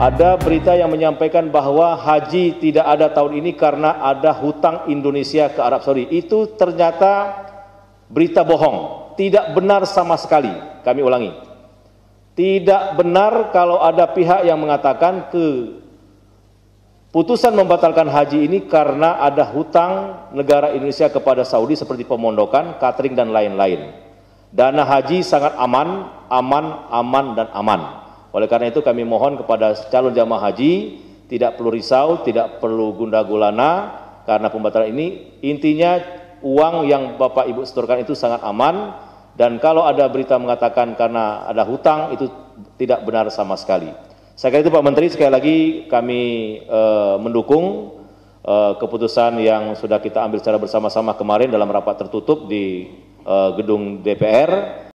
Ada berita yang menyampaikan bahwa haji tidak ada tahun ini karena ada hutang Indonesia ke Arab Saudi. Itu ternyata berita bohong, tidak benar sama sekali. Kami ulangi. Tidak benar kalau ada pihak yang mengatakan ke putusan membatalkan haji ini karena ada hutang negara Indonesia kepada Saudi seperti pemondokan, catering dan lain-lain. Dana haji sangat aman, aman, aman dan aman. Oleh karena itu kami mohon kepada calon jamaah haji tidak perlu risau, tidak perlu gundah gulana karena pembatalan ini intinya uang yang Bapak Ibu setorkan itu sangat aman dan kalau ada berita mengatakan karena ada hutang itu tidak benar sama sekali. Saya kira itu Pak Menteri sekali lagi kami eh, mendukung eh, keputusan yang sudah kita ambil secara bersama-sama kemarin dalam rapat tertutup di eh, gedung DPR